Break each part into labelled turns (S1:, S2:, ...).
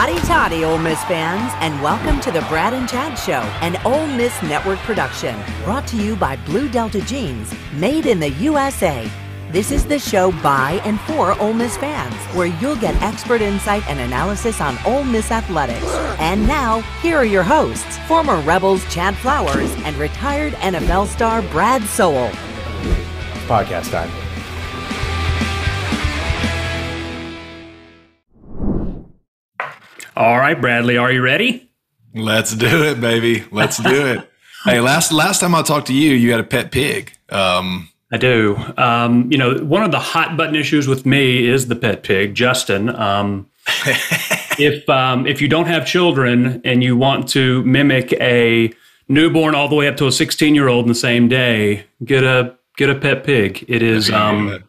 S1: Hotty toddy, Ole Miss fans, and welcome to the Brad and Chad Show, an Ole Miss Network production, brought to you by Blue Delta Jeans, made in the USA. This is the show by and for Ole Miss fans, where you'll get expert insight and analysis on Ole Miss athletics. And now, here are your hosts, former Rebels Chad Flowers and retired NFL star Brad Sowell.
S2: Podcast time.
S3: All right, Bradley, are you ready?
S4: Let's do it, baby. Let's do it. hey, last last time I talked to you, you had a pet pig. Um,
S3: I do. Um, you know, one of the hot button issues with me is the pet pig, Justin. Um, if um, if you don't have children and you want to mimic a newborn all the way up to a 16 year old in the same day, get a get a pet pig. It is um,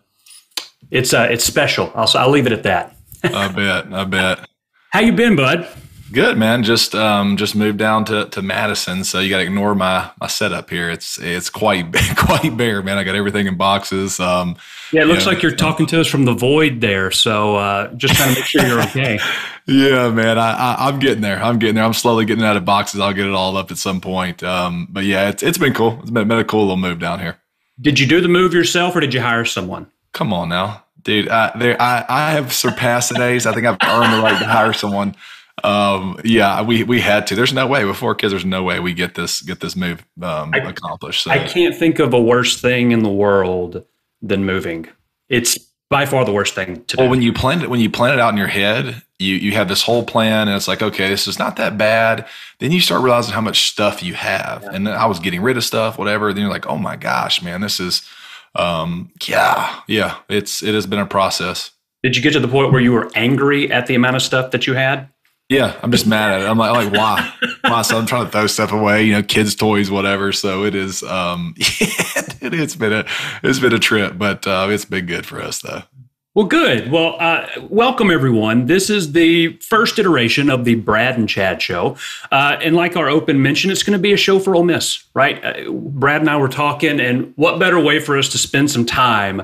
S3: it's uh, it's special. I'll I'll leave it at that.
S4: I bet. I bet.
S3: How you been, bud?
S4: Good man. Just um, just moved down to, to Madison, so you got to ignore my my setup here. It's it's quite quite bare, man. I got everything in boxes. Um,
S3: yeah, it looks you know, like you're talking to us from the void there. So uh, just trying to make sure you're okay.
S4: yeah, man. I, I am getting there. I'm getting there. I'm slowly getting out of boxes. I'll get it all up at some point. Um, but yeah, it's it's been cool. It's been, been a cool little move down here.
S3: Did you do the move yourself, or did you hire someone?
S4: Come on now. Dude, I, there, I, I have surpassed the days. I think I've earned the right to hire someone. Um, yeah, we we had to. There's no way before kids. There's no way we get this get this move um, I, accomplished. So.
S3: I can't think of a worse thing in the world than moving. It's by far the worst thing to
S4: do. Well, when you plan it, when you plan it out in your head, you you have this whole plan, and it's like, okay, this is not that bad. Then you start realizing how much stuff you have, yeah. and I was getting rid of stuff, whatever. Then you're like, oh my gosh, man, this is um, yeah, yeah, it's it has been a process.
S3: Did you get to the point where you were angry at the amount of stuff that you had?
S4: Yeah, I'm just mad at it. I'm like, I'm like why? why? So I'm trying to throw stuff away, you know, kids' toys, whatever. So it is, um, yeah, it, has been a, it's been a trip, but uh, it's been good for us though.
S3: Well, good. Well, uh, welcome everyone. This is the first iteration of the Brad and Chad show, uh, and like our open mention, it's going to be a show for Ole Miss, right? Uh, Brad and I were talking, and what better way for us to spend some time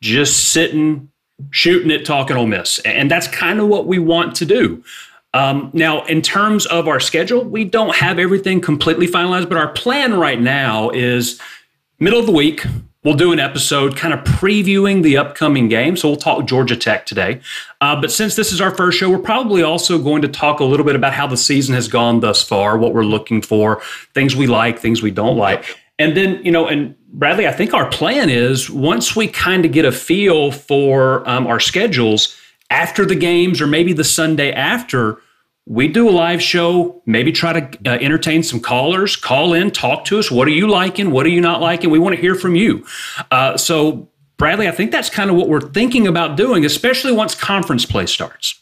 S3: just sitting, shooting it, talking Ole Miss, and that's kind of what we want to do. Um, now, in terms of our schedule, we don't have everything completely finalized, but our plan right now is middle of the week We'll do an episode kind of previewing the upcoming game. So we'll talk Georgia Tech today. Uh, but since this is our first show, we're probably also going to talk a little bit about how the season has gone thus far, what we're looking for, things we like, things we don't like. And then, you know, and Bradley, I think our plan is once we kind of get a feel for um, our schedules after the games or maybe the Sunday after, we do a live show, maybe try to uh, entertain some callers, call in, talk to us. What are you liking? What are you not liking? We want to hear from you. Uh, so, Bradley, I think that's kind of what we're thinking about doing, especially once conference play starts.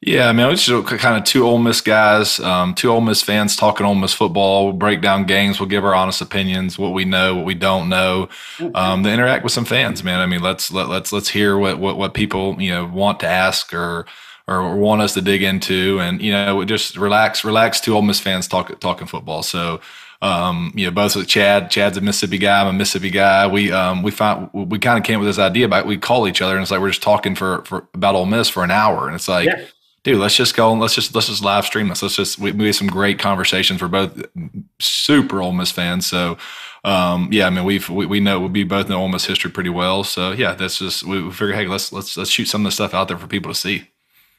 S4: Yeah, I mean, it's just kind of two Ole Miss guys, um, two Ole Miss fans talking Ole Miss football. We'll break down games. We'll give our honest opinions, what we know, what we don't know. Um, to interact with some fans, man. I mean, let's let, let's let's hear what what what people you know want to ask or or want us to dig into, and you know, just relax, relax. Two Ole Miss fans talk, talking football. So, um, you know, both with Chad. Chad's a Mississippi guy. I'm a Mississippi guy. We um, we find we kind of came with this idea about we call each other, and it's like we're just talking for for about Ole Miss for an hour, and it's like. Yeah. Dude, let's just go and let's just let's just live stream this. Let's just we, we had some great conversations. We're both super Ole Miss fans, so um, yeah, I mean, we've, we, we know, we both know Ole Miss history pretty well. So yeah, that's just, we, we figure, hey, let's, let's, let's shoot some of the stuff out there for people to see.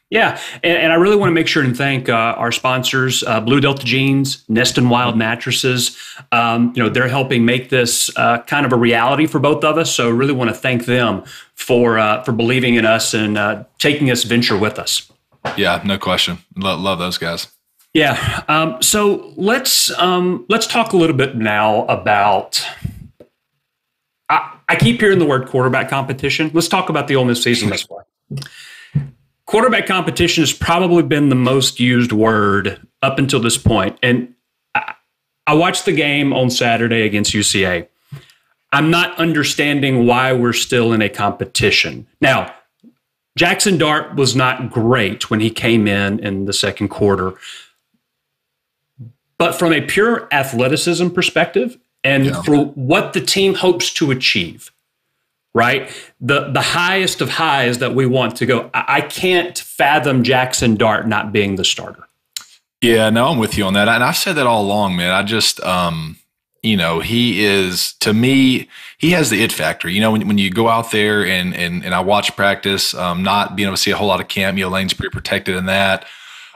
S3: Yeah, and, and, I really want to make sure and thank uh, our sponsors, uh, Blue Delta Jeans, Nest and Wild Mattresses. Um, you know, they're helping make this uh, kind of a reality for both of us. So, really want to thank them for uh, for believing in us and uh, taking this venture with us.
S4: Yeah, no question. Love, love those guys.
S3: Yeah. Um, so let's um, let's talk a little bit now about. I, I keep hearing the word quarterback competition. Let's talk about the Ole Miss season this far quarterback competition has probably been the most used word up until this point. And I, I watched the game on Saturday against UCA. I'm not understanding why we're still in a competition. Now, Jaxson Dart was not great when he came in in the second quarter. But from a pure athleticism perspective and yeah. for what the team hopes to achieve, right? The the highest of highs that we want to go. I, I can't fathom Jaxson Dart not being the starter.
S4: Yeah, no, I'm with you on that. And I've said that all along, man. I just um you know, he is to me, he has the it factor. You know, when, when you go out there and and and I watch practice, um, not being able to see a whole lot of camp, you know, Lane's pretty protected in that.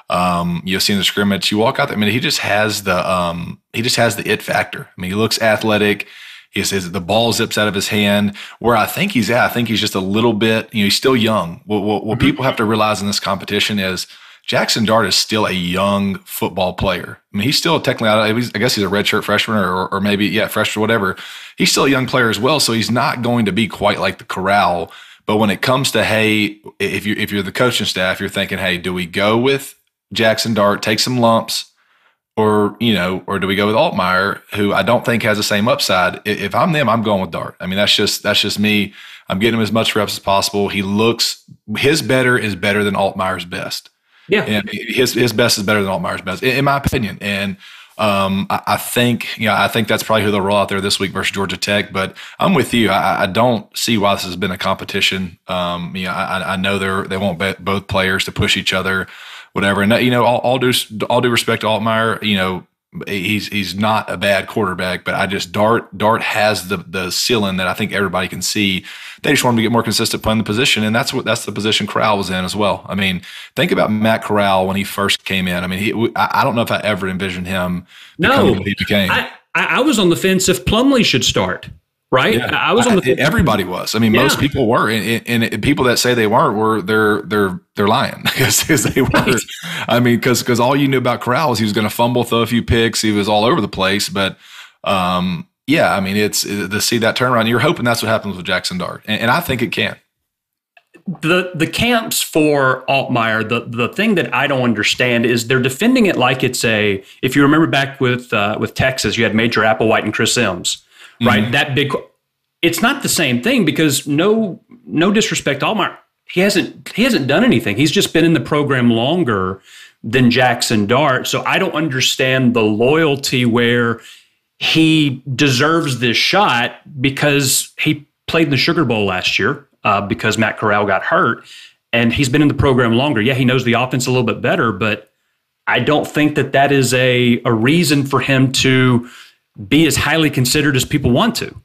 S4: Um, you know, seeing the scrimmage, you walk out there. I mean, he just has the um, he just has the it factor. I mean, he looks athletic. He says the ball zips out of his hand. Where I think he's at, I think he's just a little bit. You know, he's still young. What, what, what mm-hmm. people have to realize in this competition is Jaxson Dart is still a young football player. I mean, he's still technically, I guess he's a redshirt freshman or, or maybe, yeah, freshman, whatever. He's still a young player as well. So he's not going to be quite like the Corral. But when it comes to, hey, if you if you're the coaching staff, you're thinking, hey, do we go with Jaxson Dart, take some lumps, or you know, or do we go with Altmyer, who I don't think has the same upside? If I'm them, I'm going with Dart. I mean, that's just that's just me. I'm getting him as much reps as possible. He looks his better is better than Altmyer's best.
S3: Yeah.
S4: And his his best is better than Altmyer's best, in, my opinion. And um, I, I, think, yeah, I think that's probably who they'll roll out there this week versus Georgia Tech. But I'm with you. I, I don't see why this has been a competition. Um, you know, I, I know they're they want both players to push each other, whatever. And you know, all, all due all due respect to Altmyer, you know, he's he's not a bad quarterback, but I just Dart Dart has the the ceiling that I think everybody can see. They just want him to get more consistent playing the position, and that's what that's the position Corral was in as well. I mean, think about Matt Corral when he first came in. I mean, he I don't know if I ever envisioned him.
S3: No, he became. I, I was on the fence if Plumlee should start right?
S4: Yeah. I was on the. everybody was. I mean, yeah. most people were, and, and, and, people that say they weren't were they're they're they're lying because they were. Right. I mean, because because all you knew about Corral was he was going to fumble, throw a few picks, he was all over the place. But um, yeah, I mean, it's to see that turnaround. You're hoping that's what happens with Jaxson Dart, and, and I think it can.
S3: The the camps for Altmyer, the the thing that I don't understand is they're defending it like it's a. If you remember back with uh, with Texas, you had Major Applewhite and Chris Simms right? Mm-hmm. That big. It's not the same thing because no no disrespect Altmyer, he hasn't he hasn't done anything. He's just been in the program longer than Jaxson Dart. So I don't understand the loyalty where he deserves this shot because he played in the Sugar Bowl last year uh, because Matt Corral got hurt, and he's been in the program longer. Yeah, he knows the offense a little bit better, but I don't think that that is a a reason for him to be as highly considered as people want to.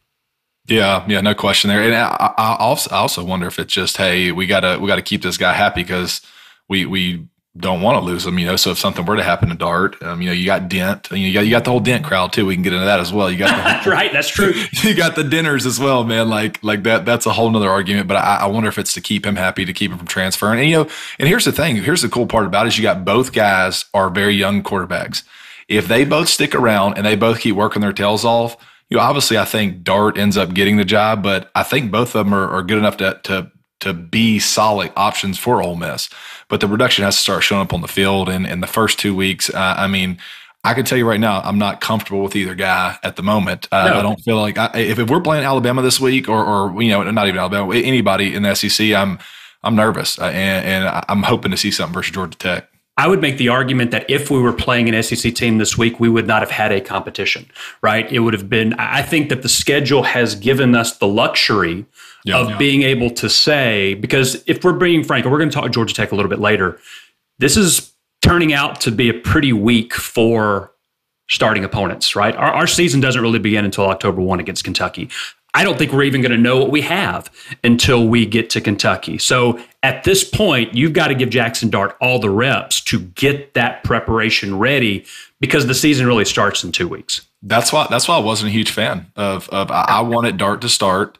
S4: Yeah, yeah, no question there. And I, I also, I also wonder if it's just, hey, we gotta we gotta keep this guy happy because we we don't want to lose him. You know, so if something were to happen to Dart, um, you know, you got Dent, you, you got you got the whole Dent crowd too. We can get into that as well. You got
S3: the, right, that's true.
S4: you got the dinners as well, man. Like like that. That's a whole nother argument. But I, I wonder if it's to keep him happy, to keep him from transferring. And you know, and here's the thing. Here's the cool part about it is you got both guys are very young quarterbacks if they both stick around and they both keep working their tails off, you know, obviously I think Dart ends up getting the job, but I think both of them are, are good enough to, to to be solid options for Ole Miss. But the production has to start showing up on the field. And in the first two weeks, uh, I mean, I can tell you right now, I'm not comfortable with either guy at the moment. Uh, no. I don't feel like I, if, if we're playing Alabama this week, or, or you know, not even Alabama, anybody in the SEC, I'm I'm nervous, uh, and, and I'm hoping to see something versus Georgia Tech.
S3: I would make the argument that if we were playing an SEC team this week, we would not have had a competition, right? It would have been, I think that the schedule has given us the luxury yeah, of yeah. being able to say, because if we're being frank, and we're going to talk Georgia Tech a little bit later, this is turning out to be a pretty week for starting opponents, right? Our, our season doesn't really begin until October 1 against Kentucky. I don't think we're even going to know what we have until we get to Kentucky. So at this point, you've got to give Jaxson Dart all the reps to get that preparation ready because the season really starts in two weeks.
S4: That's why that's why I wasn't a huge fan of of I wanted Dart to start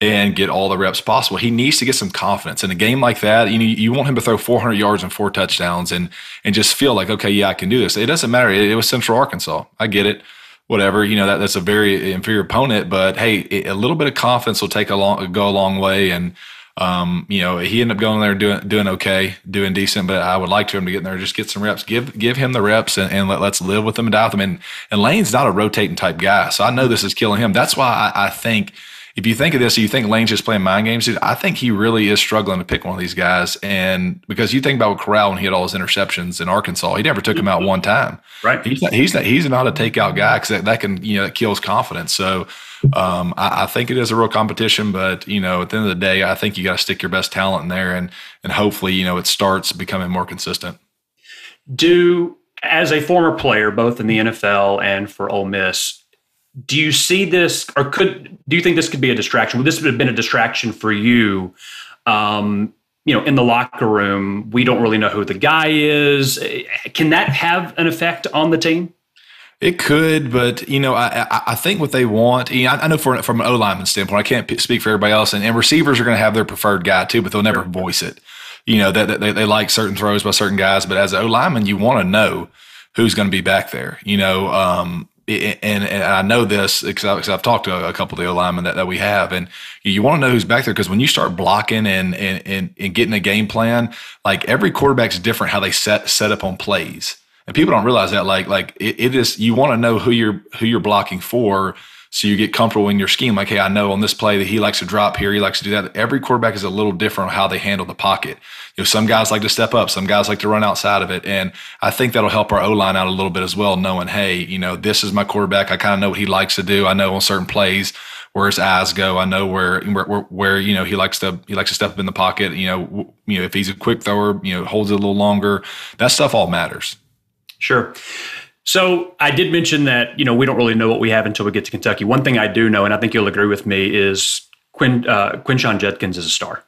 S4: and get all the reps possible. He needs to get some confidence in a game like that. You know, you want him to throw 400 yards and four touchdowns and and just feel like okay, yeah, I can do this. It doesn't matter. It, it was Central Arkansas. I get it whatever. You know that that's a very inferior opponent, but hey, it, a little bit of confidence will take a long go a long way. And um, you know, he ended up going there doing doing okay, doing decent. But I would like to him to get in there, just get some reps, give give him the reps, and, and let, us live with him and die with him. And and Lane's not a rotating type guy, so I know this is killing him. That's why I, I think if you think of this, you think Lane's just playing mind games. Dude, I think he really is struggling to pick one of these guys. And because you think about Corral when he had all his interceptions in Arkansas, he never took him out one time.
S3: Right.
S4: He's not, he's not, he's not a takeout guy because that, that, can, you know, that kills confidence. So um, I, I, think it is a real competition, but you know, at the end of the day, I think you got to stick your best talent in there and, and hopefully, you know, it starts becoming more consistent.
S3: Do, as a former player, both in the NFL and for Ole Miss, do you see this or could do you think this could be a distraction would this have been a distraction for you um, you know in the locker room we don't really know who the guy is can that have an effect on the team
S4: it could, but you know, I I think what they want. You know, I know for, from an O lineman standpoint, I can't speak for everybody else, and, and receivers are going to have their preferred guy too, but they'll never voice it. You know that they, they like certain throws by certain guys, but as an O lineman, you want to know who's going to be back there. You know, um, and, and I know this because I've talked to a couple of the O linemen that, that we have, and you want to know who's back there because when you start blocking and, and and and getting a game plan, like every quarterback's different how they set set up on plays, and people don't realize that. Like like it, it is you want to know who you're who you're blocking for, so you get comfortable in your scheme. Like hey, I know on this play that he likes to drop here, he likes to do that. Every quarterback is a little different on how they handle the pocket you know, some guys like to step up, some guys like to run outside of it. And I think that'll help our O line out a little bit as well, knowing, hey, you know, this is my quarterback. I kind of know what he likes to do. I know on certain plays where his eyes go. I know where, where, where, you know, he likes to, he likes to step up in the pocket. You know, you know, if he's a quick thrower, you know, holds it a little longer, that stuff all matters.
S3: Sure. So I did mention that, you know, we don't really know what we have until we get to Kentucky. One thing I do know, and I think you'll agree with me, is Quinn, uh, Quinshon Judkins is a star.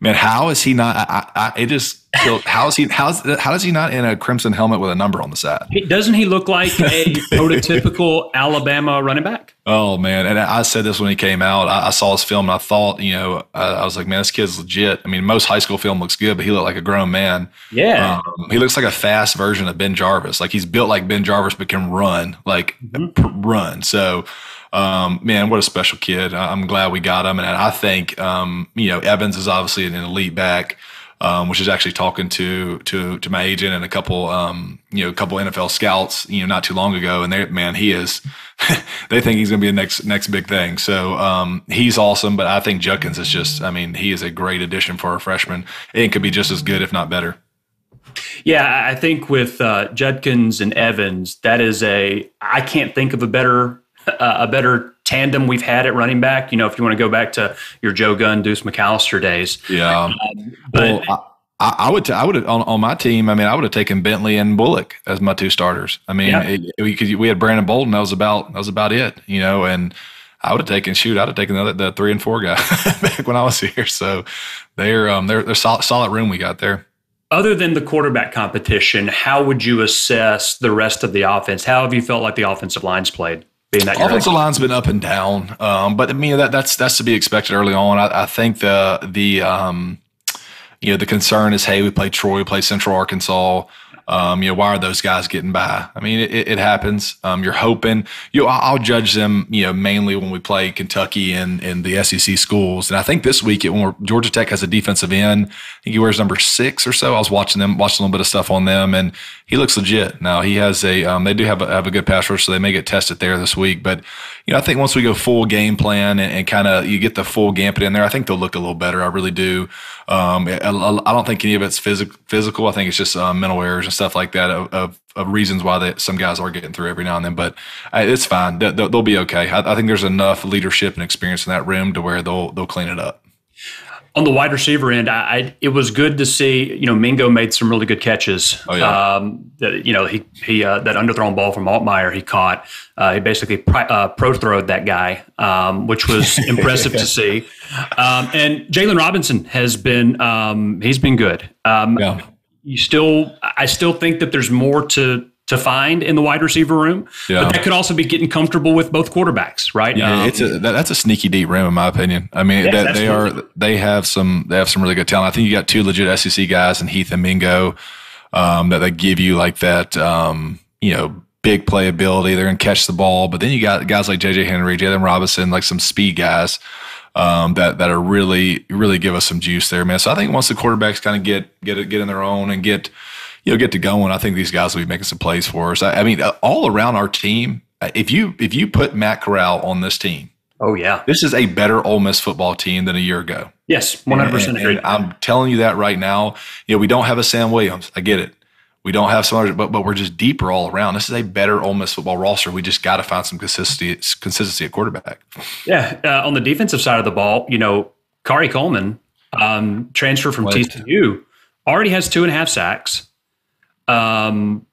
S4: man, how is he not? I, I, it just how is he? How's how does he not in a crimson helmet with a number on the side?
S3: Doesn't he look like a prototypical Alabama running back?
S4: Oh man, and I said this when he came out. I, I saw his film and I thought, you know, I, I, was like, man, this kid's legit. I mean, most high school film looks good, but he looked like a grown man.
S3: Yeah,
S4: um, he looks like a fast version of Ben Jarvis. Like he's built like Ben Jarvis, but can run, like mm-hmm. run. So um, man, what a special kid. I'm glad we got him. And I think, um, you know, Evans is obviously an elite back. Um, which is actually talking to to to my agent and a couple um, you know a couple NFL scouts you know not too long ago. And they man he is they think he's going to be the next next big thing. So um, he's awesome but I think Judkins is just I mean he is a great addition for a freshman. And could be just as good if not better.
S3: Yeah, I think with uh, Judkins and Evans, that is a I can't think of a better a better tandem we've had at running back. You know, if you want to go back to your Joe Gunn, Deuce McAllister days.
S4: Yeah. Um, but well, I, I, would, t- I would on, on my team. I mean, I would have taken Bentley and Bullock as my two starters. I mean, yeah. it, we had Brandon Bolden. That was about, that was about it, you know, and I would have taken, shoot, I'd have taken the, the three and four guy back when I was here. So they're, um, they're, they're solid, solid room we got there
S3: other than the quarterback competition, how would you assess the rest of the offense? How have you felt like the offensive lines played?
S4: Being that offensive line's been up and down, um, but I mean that that's that's to be expected early on. I, I think the the um, you know the concern is hey we play Troy, we play Central Arkansas. Um, you know, why are those guys getting by? I mean, it, it happens. Um, you're hoping. You know, I'll judge them. You know, mainly when we play Kentucky and in the SEC schools. And I think this week, it, when Georgia Tech has a defensive end, I think he wears number six or so. I was watching them, watching a little bit of stuff on them, and he looks legit. Now he has a. Um, they do have a, have a good pass rush, so they may get tested there this week. But you know, I think once we go full game plan and, and kind of you get the full Gambit in there, I think they'll look a little better. I really do. Um, I, I, don't think any of it's physical. Physical. I think it's just uh, mental errors and stuff like that of, of, of reasons why they, some guys are getting through every now and then. But uh, it's fine. They'll, they'll be okay. I, I, think there's enough leadership and experience in that room to where they'll they'll clean it up
S3: on the wide receiver end, I, I, it was good to see. You know, Mingo made some really good catches.
S4: Oh, yeah. Um,
S3: that, you know, he he uh, that underthrown ball from Altmyer he caught. Uh, he basically pri- uh, pro throwed that guy, um, which was impressive to see. Um, and Jaylon Robinson has been um, he's been good. Um, yeah. You still, I still think that there's more to to find in the wide receiver room. Yeah. But that could also be getting comfortable with both quarterbacks, right?
S4: Yeah, um, it's a that, that's a sneaky deep room in my opinion. I mean, yeah, that, they are they have some they have some really good talent. I think you got two legit SEC guys and Heath and Mingo um, that they give you like that um, you know big playability. They're gonna catch the ball, but then you got guys like JJ Henry, Jaylon Robinson, like some speed guys. Um, that that are really really give us some juice there, man. So I think once the quarterbacks kind of get get get in their own and get you know, get to going, I think these guys will be making some plays for us. I, I mean, uh, all around our team, if you if you put Matt Corral on this team,
S3: oh yeah,
S4: this is a better Ole Miss football team than a year ago.
S3: Yes, one hundred percent agree.
S4: I'm telling you that right now. You know, we don't have a Sam Williams. I get it. We don't have some others, but but we're just deeper all around. This is a better Ole Miss football roster. We just got to find some consistency consistency at quarterback.
S3: Yeah, uh, on the defensive side of the ball, you know, Khari Coleman, um, transfer from TCU, already has two and a half sacks. Um,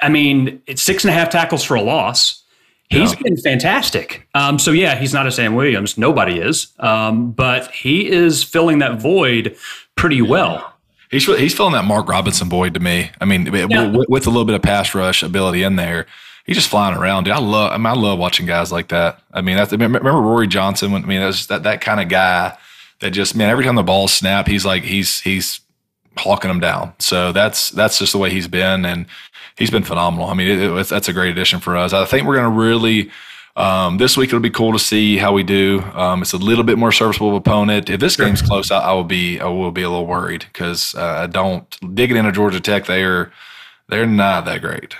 S3: I mean, it's six and a half tackles for a loss. He's yeah. been fantastic. Um, so yeah, he's not a Sam Williams. Nobody is, um, but he is filling that void pretty well.
S4: He's he's filling that Mark Robinson void to me. I mean, yeah. with, with, a little bit of pass rush ability in there, he's just flying around. Dude, I love. I, mean, I love watching guys like that. I mean, that's, remember Rory Johnson? When, I mean, that's that that kind of guy that just man. Every time the ball snap, he's like he's he's hawking them down. So that's that's just the way he's been, and he's been phenomenal. I mean, it, it, that's a great addition for us. I think we're going to really. Um, this week it'll be cool to see how we do. Um, it's a little bit more serviceable opponent. If this game's close, I, I will be I will be a little worried because uh, I don't digging into Georgia Tech. They are they're not that great.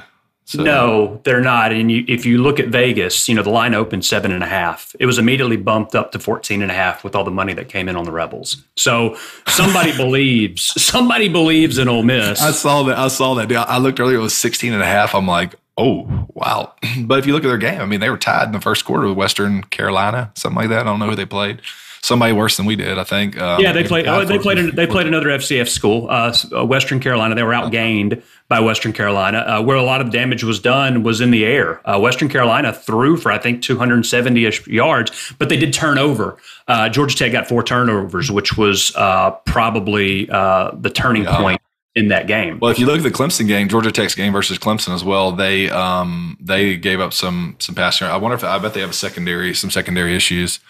S3: So. No, they're not. And you, if you look at Vegas, you know, the line opened seven and a half. It was immediately bumped up to 14 and a half with all the money that came in on the Rebels. So somebody believes, somebody believes in Ole Miss.
S4: I saw that. I saw that. I looked earlier, it was 16 and a half. I'm like, oh, wow. But if you look at their game, I mean, they were tied in the first quarter with Western Carolina, something like that. I don't know who they played somebody worse than we did. I think.
S3: Um, yeah, they played. Oh, they played. They played another FCS school, uh, uh, Western Carolina. They were outgained by Western Carolina. Uh, where a lot of damage was done was in the air. Uh, Western Carolina threw for I think 270 ish yards, but they did turn over. Uh, Georgia Tech got four turnovers, which was uh, probably the turning yeah. point in that game.
S4: Well, if you look at the Clemson game, Georgia Tech's game versus Clemson as well, they um, they gave up some some passing. I wonder if I bet they have a secondary some secondary issues.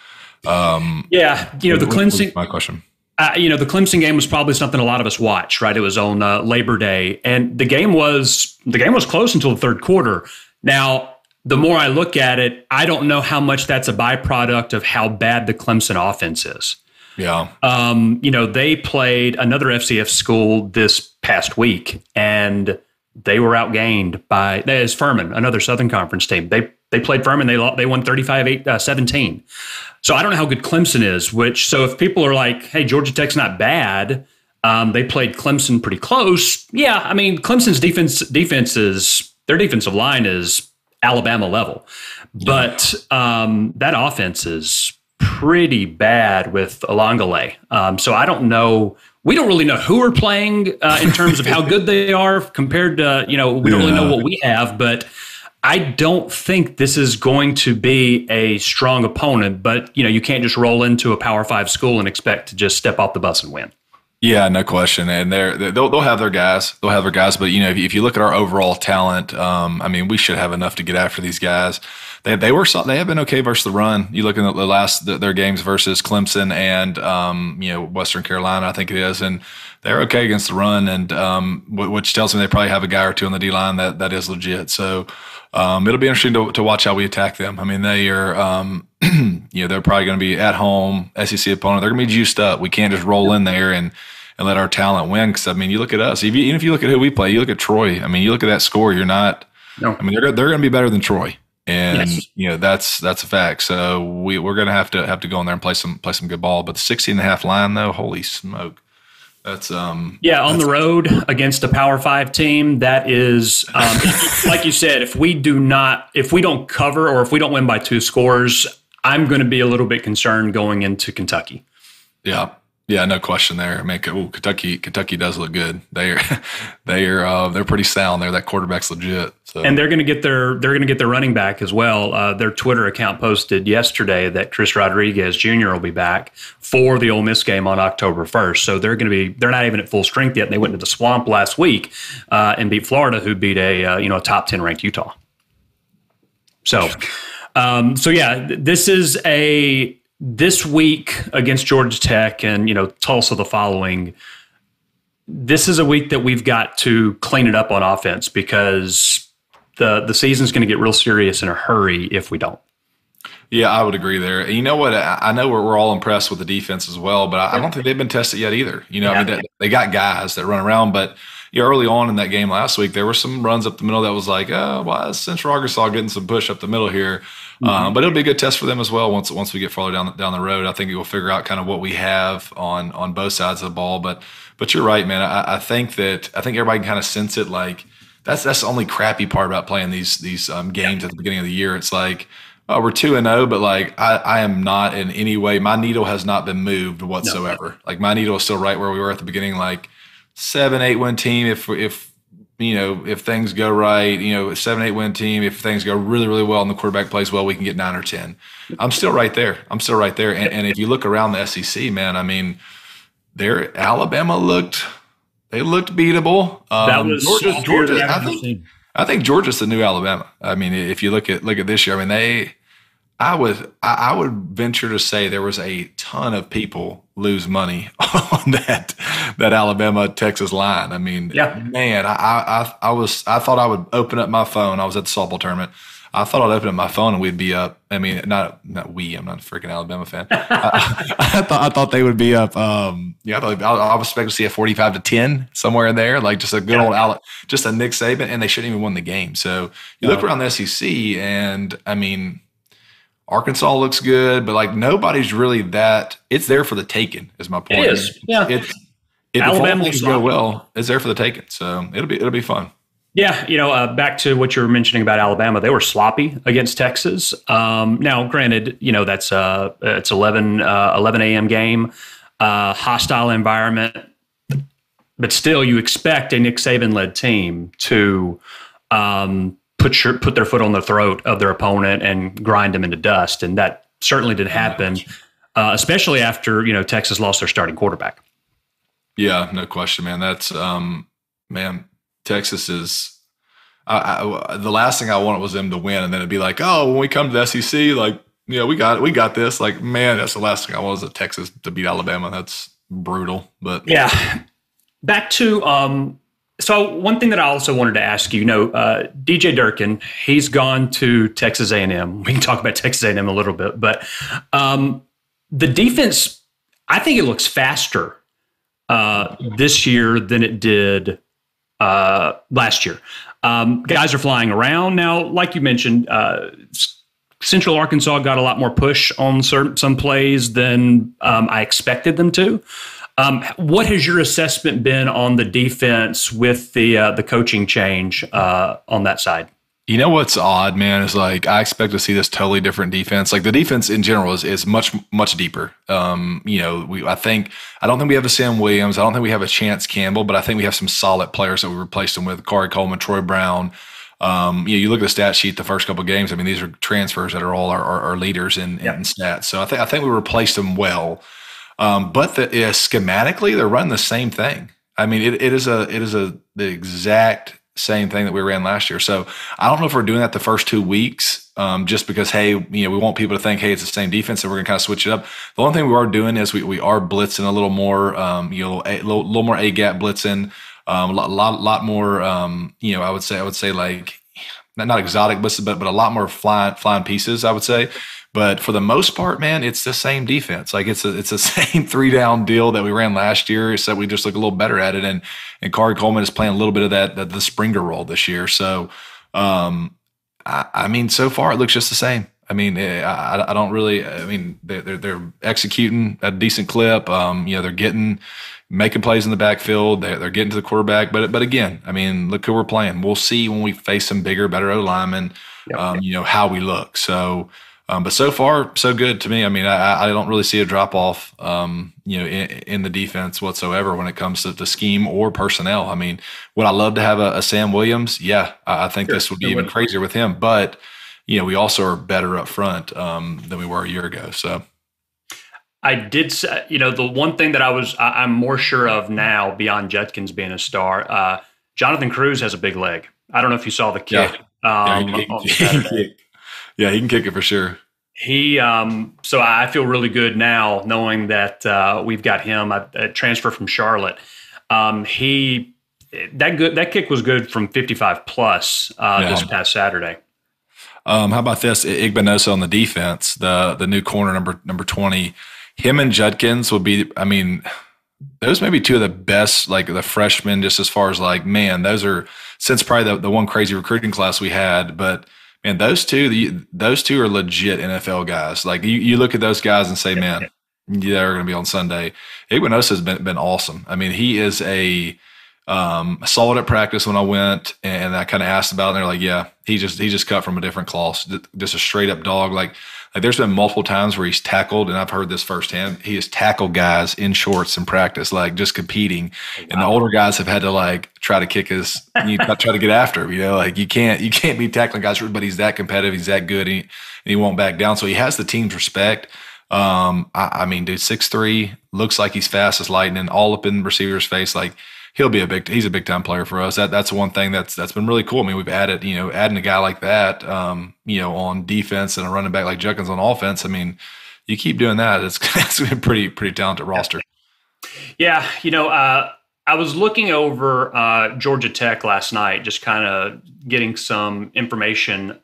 S3: Um, yeah, you know the Clemson.
S4: My question.
S3: Uh, you know the Clemson game was probably something a lot of us watched. Right, it was on uh, Labor Day, and the game was the game was close until the third quarter. Now, the more I look at it, I don't know how much that's a byproduct of how bad the Clemson offense is.
S4: Yeah.
S3: Um, you know, they played another FCS school this past week, and they were outgained by that is Furman, another Southern Conference team. They they played Furman. They they won 35 8, uh, 17. So I don't know how good Clemson is. Which so if people are like, hey, Georgia Tech's not bad. Um, they played Clemson pretty close. Yeah, I mean Clemson's defense defense is their defensive line is Alabama level, but um, that offense is pretty bad with Uiagalelei. Um, so I don't know we don't really know who we're playing uh, in terms of how good they are compared to you know we don't really know what we have but i don't think this is going to be a strong opponent but you know you can't just roll into a power five school and expect to just step off the bus and win.
S4: Yeah, no question, and they're they'll they'll have their guys, they'll have their guys, but you know if you, if you look at our overall talent, um, I mean we should have enough to get after these guys they they were they have been okay versus the run. You look at the last the, their games versus Clemson and um, you know Western Carolina, I think it is, and they're okay against the run, and um, which tells me they probably have a guy or two on the D line that that is legit. So. Um, it'll be interesting to, to watch how we attack them. I mean, they are, um, you know, they're probably going to be at home SEC opponent. They're going to be juiced up. We can't just roll in there and and let our talent win. Because I mean, you look at us. If you, even if you look at who we play, you look at Troy. I mean, you look at that score. You're not. No. I mean, they're they're going to be better than Troy and yes. you know that's that's a fact. So we we're gonna have to have to go in there and play some play some good ball. But the 16 and a half line though, holy smoke. That's um
S3: yeah on the road against a power five team that is um, like you said if we do not if we don't cover or if we don't win by two scores I'm going to be a little bit concerned going into Kentucky.
S4: Yeah, yeah, no question there. I mean, ooh, Kentucky, Kentucky does look good. They're they're uh, they're pretty sound there. That quarterback's legit.
S3: So. And they're going to get their they're going to get their running back as well. Uh, their Twitter account posted yesterday that Chris Rodriguez Jr. will be back for the Ole Miss game on October first. So they're going to be they're not even at full strength yet. They went to the swamp last week uh, and beat Florida, who beat a uh, you know a top ten ranked Utah. So, um, so yeah, this is a this week against Georgia Tech and you know Tulsa the following this is a week that we've got to clean it up on offense because the the season's going to get real serious in a hurry if we don't.
S4: Yeah, I would agree there. You know what? I know we're, we're all impressed with the defense as well, but I, don't think they've been tested yet either. You know, yeah. I mean, they, they got guys that run around, but you know, early on in that game last week, there were some runs up the middle that was like, oh, why is Central Arkansas getting some push up the middle here? Mm-hmm. Um, but it'll be a good test for them as well once once we get farther down the, down the road. I think we'll figure out kind of what we have on on both sides of the ball. But but you're right, man. I, I think that I think everybody can kind of sense it. Like that's that's the only crappy part about playing these these um, games yeah. at the beginning of the year. It's like oh, we're two and zero, oh, but like I, I am not in any way. My needle has not been moved whatsoever. No. Like my needle is still right where we were at the beginning. Like seven, eight win team. If if you know if things go right, you know seven, eight win team. If things go really, really well and the quarterback plays well, we can get nine or ten. I'm still right there. I'm still right there. And, and if you look around the SEC, man, I mean, there Alabama looked. They looked beatable.
S3: Um, that was Georgia. Georgia.
S4: I think, I think Georgia's the new Alabama. I mean, if you look at look at this year, I mean they. I would I would venture to say there was a ton of people lose money on that that Alabama Texas line. I mean, yeah. man, I, I I was I thought I would open up my phone. I was at the softball tournament. I thought I'd open up my phone and we'd be up. I mean, not not we. I'm not a freaking Alabama fan. I, I, thought I thought they would be up. Um, yeah, I, thought, I, I was expecting to see a 45 to 10 somewhere in there, like just a good yeah. old just a Nick Saban, and they shouldn't even win the game. So you no. look around the SEC, and I mean, Arkansas looks good, but like nobody's really that. It's there for the taking. Is my point.
S3: It is. Yeah.
S4: It's if Alabama things go well, it's there for the taking. So it'll be it'll be fun.
S3: Yeah, you know, uh, back to what you were mentioning about Alabama, they were sloppy against Texas. Um, now, granted, you know that's uh, it's 11 uh, 11 a.m. game, uh, hostile environment, but still, you expect a Nick Saban led team to um, put your, put their foot on the throat of their opponent and grind them into dust, and that certainly did happen, uh, especially after you know Texas lost their starting quarterback.
S4: Yeah, no question, man. That's um, man Texas is. I, I, the last thing I wanted was them to win, and then it'd be like, oh, when we come to the SEC, like, yeah, we got we got this. Like, man, that's the last thing I want was Texas to beat Alabama. That's brutal. But
S3: yeah, back to um. So one thing that I also wanted to ask you, you know, uh, DJ Durkin, he's gone to Texas A&M. We can talk about Texas A&M a little bit, but um, the defense, I think it looks faster uh, this year than it did uh, last year. Um, guys are flying around now. Like you mentioned, uh, Central Arkansas got a lot more push on certain, some plays than um, I expected them to. Um, what has your assessment been on the defense with the uh, the coaching change uh, on that side?
S4: You know what's odd, man, is like I expect to see this totally different defense. Like the defense in general is is much much deeper. Um, you know, we I think I don't think we have a Sam Williams. I don't think we have a Chance Campbell, but I think we have some solid players that we replaced them with. Khari Coleman, Troy Brown. Um, you know, you look at the stat sheet the first couple games. I mean, these are transfers that are all our, our, our leaders in, in stats. So I think I think we replaced them well. Um, but the, uh, schematically, they're running the same thing. I mean, it, it is a it is a the exact same thing that we ran last year. So I don't know if we're doing that the first two weeks, um, just because hey, you know, we want people to think hey, it's the same defense, and we're gonna kind of switch it up. The only thing we are doing is we, we are blitzing a little more, um, you know, a little, little more a gap blitzing, um, a lot, lot, lot more, um, you know, I would say, I would say like not, not exotic blitzes, but but a lot more flying flying pieces. I would say. But for the most part, man, it's the same defense. Like it's a it's the same three down deal that we ran last year, except we just look a little better at it. And and Khari Coleman is playing a little bit of that, that the Springer role this year. So, um, I, I, mean, so far it looks just the same. I mean, eh, I, I don't really. I mean, they're they're executing a decent clip. Um, you know, they're getting making plays in the backfield. They're, they're getting to the quarterback. But but again, I mean, look who we're playing. We'll see when we face some bigger, better O linemen. Yep. Um, you know how we look. So. Um, but so far, so good to me. I mean, I, I don't really see a drop off, um, you know, in, in, the defense whatsoever when it comes to the scheme or personnel. I mean, would I love to have a, a Sam Williams? Yeah, I, I think sure, this would be even crazier with him. But you know, we also are better up front um, than we were a year ago. So.
S3: I did, say, you know, the one thing that I was, I, am more sure of now beyond Judkins being a star, uh, Jonathan Cruz has a big leg. I don't know if you saw the kick.
S4: Yeah. Um, yeah, he, Yeah, he can kick it for sure.
S3: He, um, so I feel really good now knowing that uh, we've got him transfer from Charlotte. Um, he that good that kick was good from 55 plus uh, yeah. this past Saturday.
S4: Um, how about this? Igbinosun on the defense, the the new corner number number 20. Him and Judkins would be. I mean, those may be two of the best, like the freshmen, just as far as like, man, those are since probably the, the one crazy recruiting class we had. But man, those two, the, those two are legit NFL guys. Like you, you look at those guys and say, man, yeah, they're going to be on Sunday. Igbinosun has been, been awesome. I mean, he is a, um, I saw it at practice when I went, and I kind of asked about it. And they're like, "Yeah, he just he just cut from a different cloth, just a straight up dog." Like like there's been multiple times where he's tackled, and I've heard this firsthand. He has tackled guys in shorts in practice, like just competing, wow. and the older guys have had to like try to kick his, you try to get after him. You know, like you can't you can't be tackling guys, but he's that competitive, he's that good, and he, and he won't back down. So he has the team's respect. Um, I, I mean, dude, six three looks like he's fast as lightning, all up in the receiver's face, like he'll be a big he's a big time player for us. That that's one thing that's that's been really cool. I mean, we've added you know adding a guy like that, um, you know, on defense and a running back like Jenkins on offense. I mean, you keep doing that, it's it's a pretty pretty talented roster.
S3: Yeah, you know, uh, I was looking over uh, Georgia Tech last night, just kind of getting some information.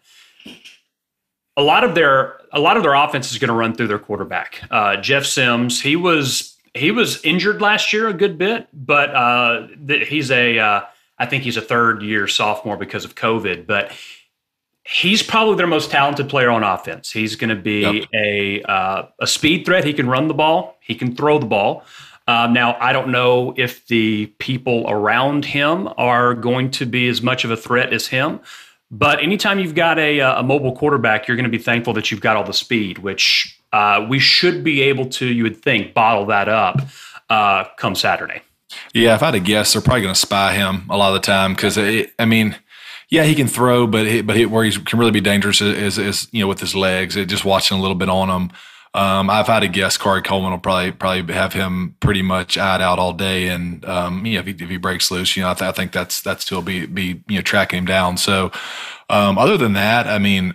S3: A lot of their a lot of their offense is going to run through their quarterback, uh, Jeff Sims. He was he was injured last year a good bit, but uh, th- he's a uh, I think he's a third year sophomore because of COVID, but he's probably their most talented player on offense. He's going to be yep. a uh, a speed threat. He can run the ball. He can throw the ball. Um, now I don't know if the people around him are going to be as much of a threat as him. But anytime you've got a, uh, a mobile quarterback, you're going to be thankful that you've got all the speed, which uh, we should be able to, you would think, bottle that up uh, come Saturday.
S4: Yeah, if I had to guess, they're probably going to spy him a lot of the time because I mean, yeah, he can throw, but he, but he, where he can really be dangerous is, is you know with his legs. It, just watching a little bit on him. Um, I've had to guess Khari Coleman will probably probably have him pretty much eyed out all day, and um, you know if he, if he breaks loose, you know I, th- I think that's that's still be be you know tracking him down. So um, other than that, I mean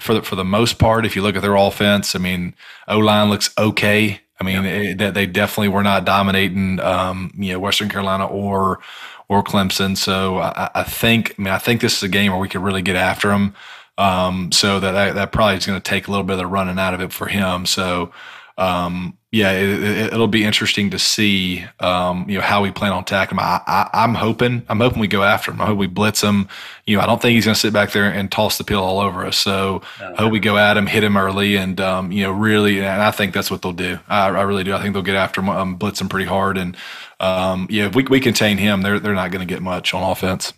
S4: for the for the most part, if you look at their offense, I mean, O line looks okay. I mean, it, they definitely were not dominating, um, you know, Western Carolina or or Clemson. So I, I, think, I mean, I think this is a game where we could really get after them. Um, so that, that, that probably is going to take a little bit of the running out of it for him. So um, yeah, it, will it, be interesting to see, um, you know, how we plan on attacking him. I, am hoping, I'm hoping we go after him. I hope we blitz him. You know, I don't think he's going to sit back there and toss the pill all over us. So no, I hope we go at him, hit him early, and um, you know, really, and I think that's what they'll do. I, I really do. I think they'll get after him, um, blitz him pretty hard, and um, yeah, if we we contain him, they're they're not going to get much on offense.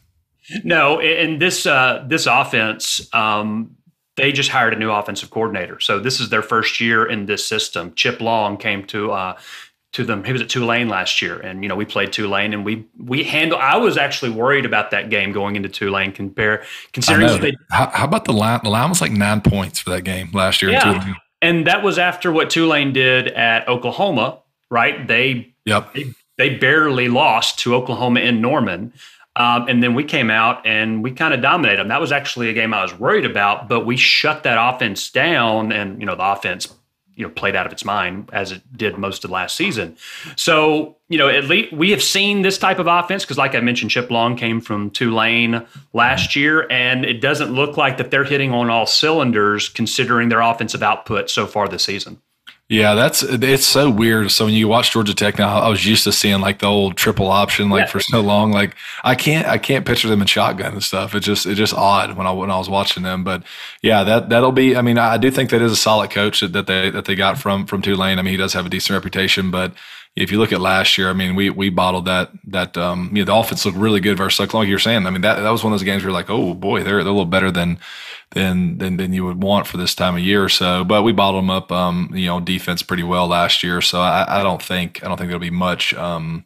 S3: No, and this uh, this offense, um, they just hired a new offensive coordinator. So this is their first year in this system. Chip Long came to uh, to them. He was at Tulane last year, and you know we played Tulane, and we we handle. I was actually worried about that game going into Tulane. Compare considering
S4: they, how, how, about the line? The line was like nine points for that game last year.
S3: Yeah, and that was after what Tulane did at Oklahoma. Right? They
S4: yep.
S3: They, they barely lost to Oklahoma in Norman. Um, and then we came out and we kind of dominated them. That was actually a game I was worried about, but we shut that offense down, and you know the offense, you know, played out of its mind as it did most of last season. So you know, at least we have seen this type of offense because, like I mentioned, Chip Long came from Tulane last year, and it doesn't look like that they're hitting on all cylinders considering their offensive output so far this season.
S4: Yeah, that's it's so weird. So when you watch Georgia Tech now, I was used to seeing like the old triple option like yeah. for so long. Like I can't I can't picture them in shotgun and stuff. It just it's just odd when I when I was watching them. But yeah, that that'll be. I mean, I do think that is a solid coach that, that they that they got from from Tulane. I mean, he does have a decent reputation, but if you look at last year, I mean, we we bottled that that um, you know the offense looked really good versus like you're saying. I mean, that that was one of those games where you're like, oh boy, they're they're a little better than than than than you would want for this time of year or so. But we bottled them up, um, you know, defense pretty well last year. So I, I don't think I don't think there'll be much. Um,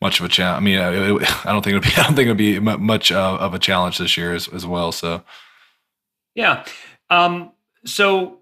S4: much of a challenge. I mean, it, I don't think it'll be. I don't think it'll be much uh, of a challenge this year as, as well. So,
S3: yeah. Um, so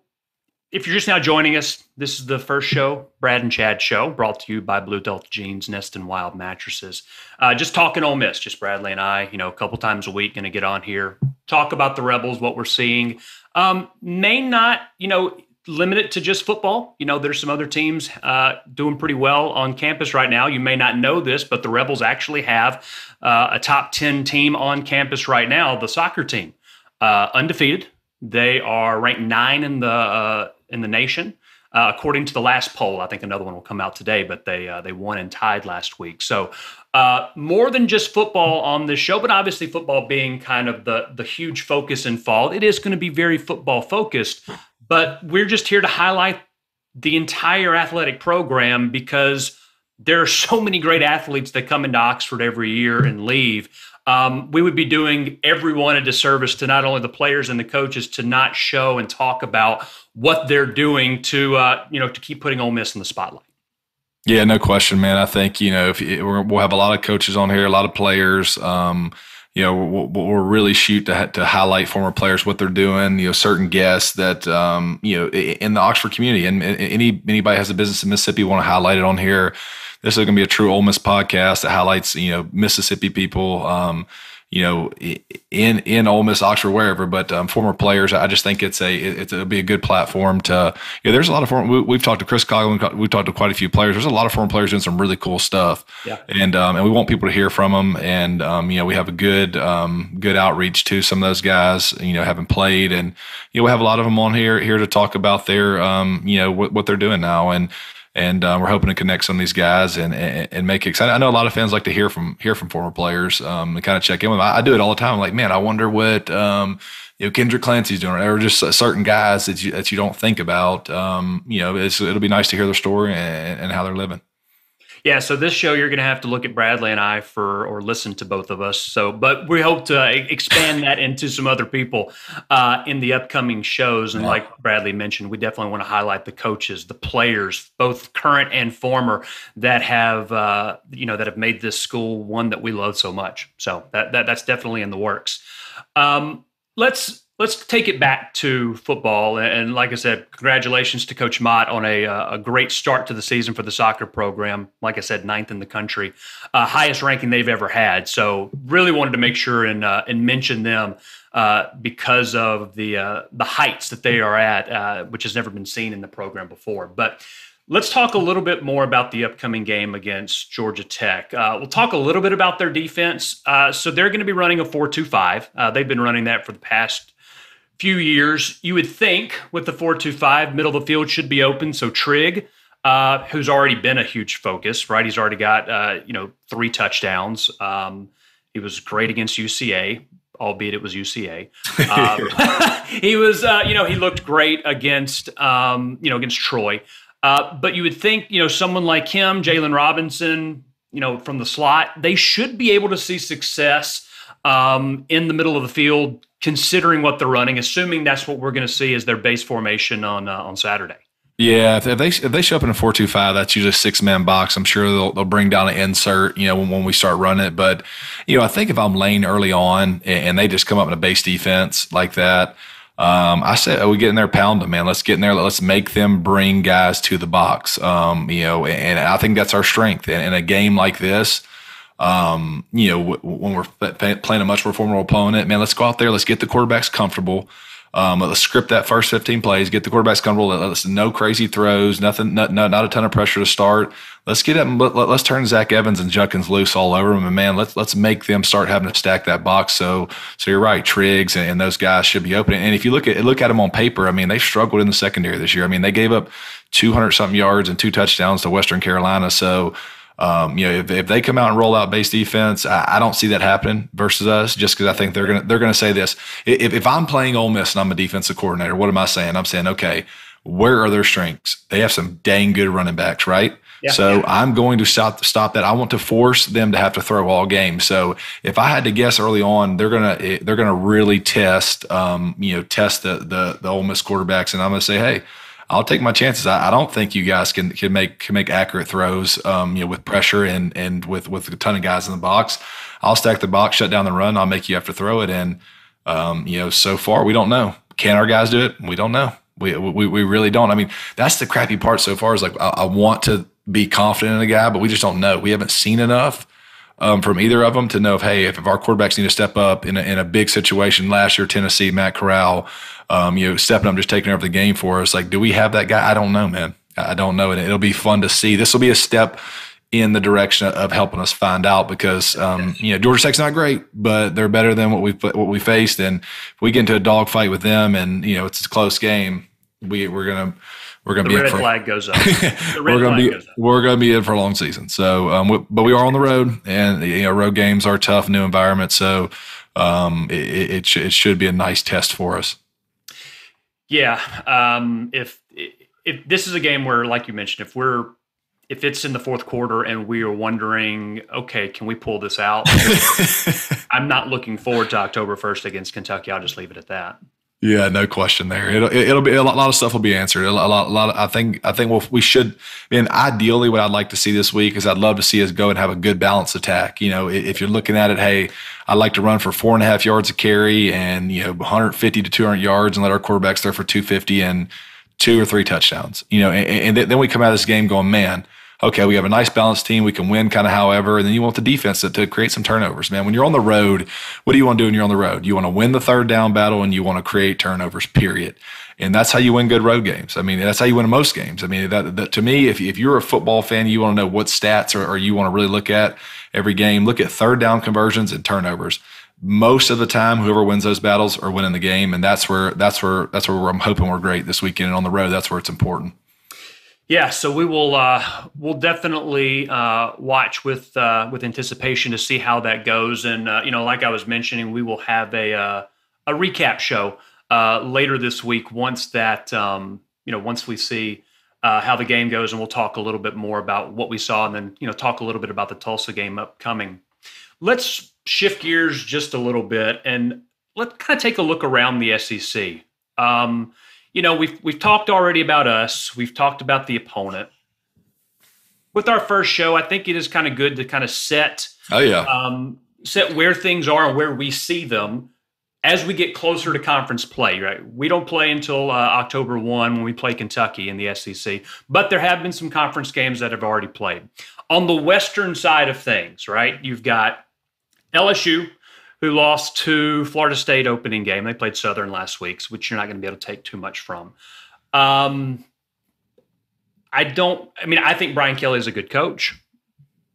S3: if you're just now joining us, this is the first show, Brad and Chad show, brought to you by Blue Delta Jeans, Nest and Wild Mattresses. Uh, just talking Ole Miss, just Bradley and I, you know, a couple times a week, going to get on here, talk about the Rebels, what we're seeing. Um, may not, you know, limit it to just football. You know, there's some other teams uh, doing pretty well on campus right now. You may not know this, but the Rebels actually have uh, a top 10 team on campus right now, the soccer team, uh, undefeated. They are ranked nine in the uh, in the nation. Uh, according to the last poll, I think another one will come out today, but they uh, they won and tied last week. So uh, more than just football on this show, but obviously football being kind of the the huge focus in fall, it is going to be very football focused. But we're just here to highlight the entire athletic program because there are so many great athletes that come into Oxford every year and leave. Um, we would be doing everyone a disservice to not only the players and the coaches to not show and talk about what they're doing to uh, you know to keep putting Ole Miss in the spotlight.
S4: Yeah, no question, man. I think you know if we'll have a lot of coaches on here, a lot of players. Um, you know, we'll, we'll really shoot to, to highlight former players what they're doing. You know, certain guests that um, you know in the Oxford community, and any anybody has a business in Mississippi want to highlight it on here this is going to be a true Ole Miss podcast that highlights you know Mississippi people. Um, you know, in in Ole Miss, Oxford, wherever, but um, former players. I just think it's a it's it'll be a good platform to. You know, there's a lot of former. We, have talked to Chris Coglin. We've talked to quite a few players. There's a lot of former players doing some really cool stuff.
S3: Yeah.
S4: And um, and we want people to hear from them. And um, you know, we have a good um, good outreach to some of those guys. You know, having played, and you know, we have a lot of them on here here to talk about their um, you know what, what they're doing now and and um, we're hoping to connect some of these guys and, and, and make it. I know a lot of fans like to hear from hear from former players um, and kind of check in with them. I, I, do it all the time. I'm like, man, I wonder what um, you know Kendrick Clancy's doing, or just certain guys that you that you don't think about. Um, you know, it'll be nice to hear their story and, and how they're living.
S3: Yeah, so this show you're going to have to look at Bradley and I for, or listen to both of us. So, but we hope to expand that into some other people uh, in the upcoming shows. And yeah. like Bradley mentioned, we definitely want to highlight the coaches, the players, both current and former, that have uh, you know that have made this school one that we love so much. So that, that that's definitely in the works. Um, let's let's take it back to football. And like I said, congratulations to Coach Mott on a, uh, a great start to the season for the soccer program. Like I said, ninth in the country, uh, highest ranking they've ever had. So really wanted to make sure and uh, and mention them uh, because of the uh, the heights that they are at, which has never been seen in the program before. But Let's talk a little bit more about the upcoming game against Georgia Tech. Uh, we'll talk a little bit about their defense. Uh, so they're going to be running a 4 2 5. Uh, they've been running that for the past few years. You would think with the 425, middle of the field should be open. So Trigg, uh, who's already been a huge focus, right? He's already got, uh, you know, three touchdowns. Um, he was great against UCA, albeit it was UCA. Um, he was, uh, you know, he looked great against, um, you know, against Troy. Uh, but you would think, you know, someone like him, Jalen Robinson, you know, from the slot, they should be able to see success um, in the middle of the field, considering what they're running, assuming that's what we're going to see as their base formation on uh, on Saturday.
S4: Yeah, if they if they show up in a four two five, that's usually a six man box. I'm sure they'll they'll bring down an insert, you know, when, when we start running it. But you know, I think if I'm lane early on and, they just come up in a base defense like that, um, I said we get in there, pound them, man. Let's get in there. Let's make them bring guys to the box. Um, you know, and I think that's our strength. And in a game like this, um, you know, w- when we're playing a much more formidable opponent, man, let's go out there. Let's get the quarterbacks comfortable. Um, let's script that first 15 plays, get the quarterbacks comfortable. Let's no crazy throws, nothing, not, not, not a ton of pressure to start. Let's get up let, us turn Zach Evans and Judkins loose all over them. And man, let's let's make them start having to stack that box. So so you're right, Triggs and, and those guys should be open. And if you look at look at them on paper, I mean, they struggled in the secondary this year. I mean, they gave up 200 something yards and two touchdowns to Western Carolina. So um, you know, if, if they come out and roll out base defense, I, I don't see that happening versus us. Just because I think they're gonna they're gonna say this. If, if I'm playing Ole Miss and I'm a defensive coordinator, what am I saying? I'm saying, okay, where are their strengths? They have some dang good running backs, right? Yeah. So I'm going to stop stop that. I want to force them to have to throw all game. So if I had to guess early on, they're gonna they're gonna really test um, you know test the the the Ole Miss quarterbacks, and I'm gonna say, hey, I'll take my chances. I, I, don't think you guys can can make can make accurate throws, um, you know, with pressure and and with with a ton of guys in the box. I'll stack the box, shut down the run. I'll make you have to throw it. And um, you know, so far we don't know. Can our guys do it? We don't know. We we, we really don't. I mean, that's the crappy part so far. Is like I, I want to be confident in a guy, but we just don't know. We haven't seen enough. Um, from either of them to know if hey if, if our quarterbacks need to step up in a, in a big situation last year Tennessee Matt Corral um, you know, stepping up, just taking over the game for us. Like, do we have that guy? I don't know, man. I don't know. And it'll be fun to see. This will be a step in the direction of helping us find out because um, you know Georgia Tech's not great, but they're better than what we what we faced. And if we get into a dogfight with them, and you know it's a close game, we we're gonna we're going to
S3: the
S4: be
S3: red
S4: in for,
S3: flag goes up. The red
S4: we're going
S3: flag
S4: to
S3: goes
S4: be
S3: up.
S4: we're going to be in for a long season. So, um, we, but we are on the road, and you know, road games are tough, new environment. So, um, it it, it should be a nice test for us.
S3: Yeah. Um, if if this is a game where, like you mentioned, if we're if it's in the fourth quarter and we are wondering, okay, can we pull this out? I'm not looking forward to October 1st against Kentucky. I'll just leave it at that.
S4: Yeah, no question there. It'll, it'll be a lot, a lot of stuff will be answered. A lot, a lot, of, I think, I think we'll, we should, and ideally what I'd like to see this week is I'd love to see us go and have a good balanced attack. You know, if you're looking at it, hey, I'd like to run for four and a half yards a carry and, you know, 150 to 200 yards and let our quarterbacks throw for 250 and two or three touchdowns, you know, and, and then we come out of this game going, man, okay, we have a nice balanced team. We can win kind of however. And then you want the defense to, to create some turnovers, man. When you're on the road, what do you want to do when you're on the road? You want to win the third down battle and you want to create turnovers, period. And that's how you win good road games. I mean, that's how you win most games. I mean, that, that to me, if, if you're a football fan, you want to know what stats or, or you want to really look at every game, look at third down conversions and turnovers. Most of the time, whoever wins those battles are winning the game, and that's where that's where that's where I'm hoping we're great this weekend. And on the road, that's where it's important.
S3: Yeah, so we will uh, we'll definitely uh, watch with uh, with anticipation to see how that goes, and uh, you know, like I was mentioning, we will have a uh, a recap show uh, later this week once that um, you know once we see how the game goes, and we'll talk a little bit more about what we saw, and then you know talk a little bit about the Tulsa game upcoming. Let's shift gears just a little bit and let's kind of take a look around the SEC. Um, you know, we've we've talked already about us. We've talked about the opponent. With our first show, I think it is kind of good to kind of set
S4: Oh yeah,
S3: um, set where things are and where we see them as we get closer to conference play. Right, we don't play until uh, October one when we play Kentucky in the SEC, but there have been some conference games that have already played. On the western side of things, right, you've got LSU who lost to Florida State opening game. They played Southern last week, which you're not going to be able to take too much from. Um, I don't. I mean, I think Brian Kelly is a good coach.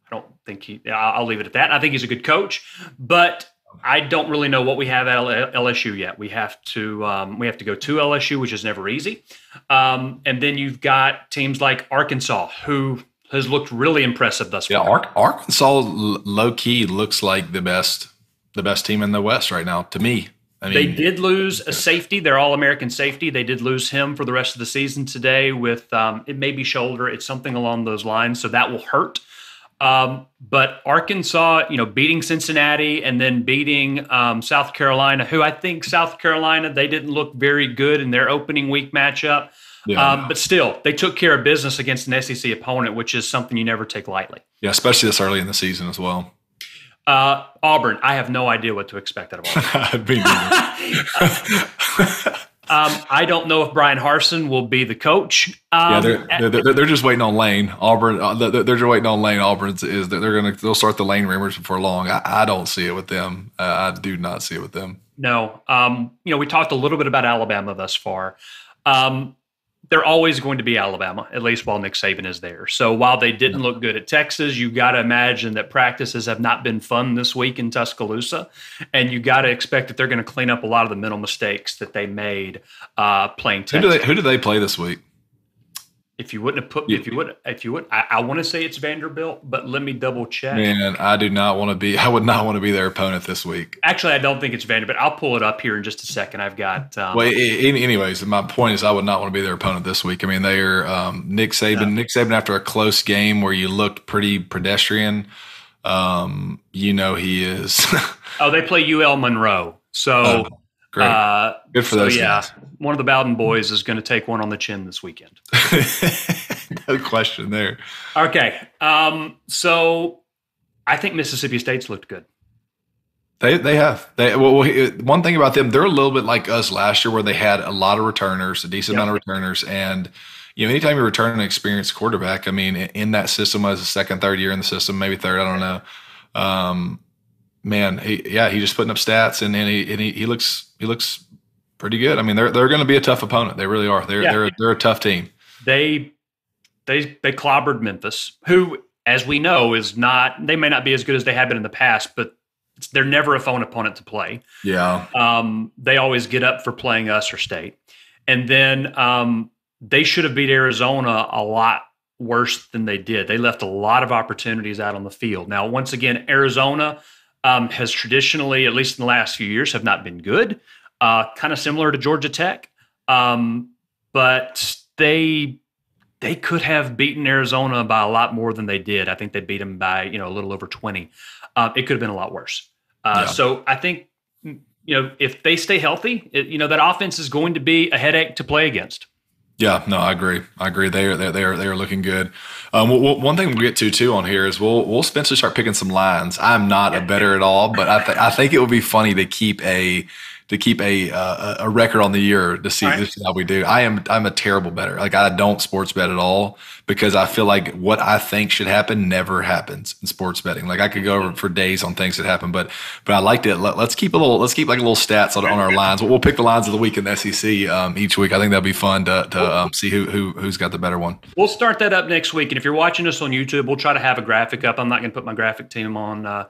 S3: I don't think he. I'll I'll leave it at that. I think he's a good coach, but I don't really know what we have at L- LSU yet. We have to. Um, we have to go to LSU, which is never easy. Um, and then you've got teams like Arkansas, who has looked really impressive thus far. yeah.
S4: Ar- Arkansas low key looks like the best the best team in the West right now to me. I mean,
S3: They did lose a safety, their All American safety. They did lose him for the rest of the season today with um, it may be shoulder, it's something along those lines. So that will hurt. Um, but Arkansas, you know, beating Cincinnati and then beating um, South Carolina, who I think South Carolina, they didn't look very good in their opening week matchup.
S4: Yeah.
S3: Um, but still, they took care of business against an SEC opponent, which is something you never take lightly.
S4: yeah, especially this early in the season as well.
S3: Uh, Auburn, I have no idea what to expect out of Auburn. Um, I don't know if Bryan Harsin will be the coach. Um,
S4: yeah, they're, they're, they're, just waiting on Lane. Auburn, uh, they're, they're just waiting on Lane. Auburn's is that they're gonna they'll start the Lane rumors before long. I, I don't see it with them. Uh, I do not see it with them.
S3: no. Um, you know, we talked a little bit about Alabama thus far. Um, they're always going to be Alabama, at least while Nick Saban is there. So while they didn't look good at Texas, you got to imagine that practices have not been fun this week in Tuscaloosa, and you got to expect that they're going to clean up a lot of the mental mistakes that they made uh, playing
S4: Who do
S3: Texas.
S4: they who do they play this week?
S3: If you wouldn't have put,
S4: Yeah.
S3: if you would, if you would, I, I want to say it's Vanderbilt, but let me double check.
S4: Man, I do not want to be. I would not want to be their opponent this week.
S3: Actually, I don't think it's Vanderbilt. I'll pull it up here in just a second. I've got. Um,
S4: Well, anyways, my point is, I would not want to be their opponent this week. I mean, they are um, Nick Saban.
S3: No.
S4: Nick Saban, after a close game where you looked pretty pedestrian, um, you know he is.
S3: oh, they play UL Monroe. So,
S4: Oh, great,
S3: uh,
S4: good for
S3: so
S4: those
S3: yeah,
S4: guys.
S3: one of the Bowden boys is going to take one on the chin this weekend.
S4: no question there.
S3: Okay, um, so I think Mississippi State's looked good.
S4: They they have they well, one thing about them they're a little bit like us last year where they had a lot of returners a decent
S3: Yep.
S4: amount of returners and you know anytime you return an experienced quarterback I mean in- in that system as a second third year in the system maybe third I don't know um, man he yeah he just putting up stats and, and he and he, he looks he looks pretty good I mean they're they're going to be a tough opponent they really are they're
S3: Yeah.
S4: they're they're a tough team
S3: They they they clobbered Memphis, who, as we know, is not. They may not be as good as they have been in the past, but it's, they're never a phone opponent to play.
S4: yeah
S3: Um, they always get up for playing us or state. And then um, they should have beat Arizona a lot worse than they did. They left a lot of opportunities out on the field. Now, once again, Arizona um, has traditionally, at least in the last few years, have not been good. Uh, kind of similar to Georgia Tech, um, but they they could have beaten Arizona by a lot more than they did. I think they beat them by you know a little over twenty. Uh, it could have been a lot worse. Uh, yeah. So I think you know if they stay healthy, it, you know that offense is going to be a headache to play against.
S4: Yeah, no, I agree. I agree. They are they are they are looking good. Um, well, one thing we'll get to too on here is we'll we'll eventually start picking some lines. I'm not a bettor at all, but I th- I think it would be funny to keep a to keep a uh, a record on the year to see, right. to see how we do. I am I'm a terrible bettor. Like I don't sports bet at all because I feel like what I think should happen never happens in sports betting. Like I could go over for days on things that happen, but but I liked it. Let, us keep a little let's keep like a little stats on, on our lines. We'll, we'll pick the lines of the week in the SEC um, each week. I think that'll be fun to to um, see who who who's got the better one.
S3: We'll start that up next week, and if you're watching us on YouTube, we'll try to have a graphic up. I'm not going to put my graphic team on. Uh,